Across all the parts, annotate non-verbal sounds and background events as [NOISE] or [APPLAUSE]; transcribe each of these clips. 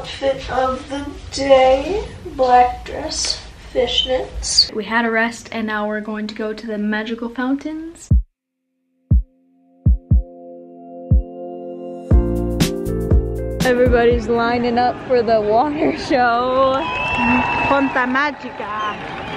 outfit of the day. Black dress, fishnets. We had a rest and now we're going to go to the magical fountains. Everybody's lining up for the water show. Ponta Magica.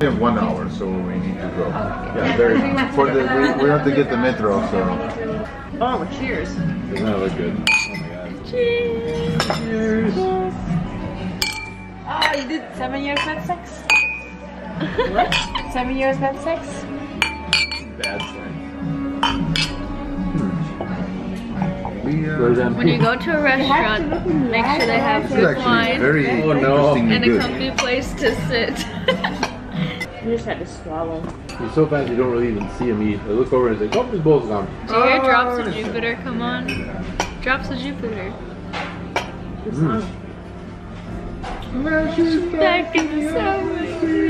We have one hour, so we need to go. Yeah, very. For the we, we have to get the metro, so. Oh, cheers. Doesn't that look good? Oh my god. Cheers. Oh, you did seven years with sex? what? [LAUGHS] Seven years with sex? Bad thing. We, uh, When you go to a restaurant, make sure they have good wine very Oh, no. interestingly and a good. comfy place to sit. [LAUGHS] You just had to swallow. He's so fast you don't really even see him eat. I look over and say, oh, his bowl's gone. Do you hear Drops of Jupiter come on? Drops of Jupiter. Mm. Back in the summer.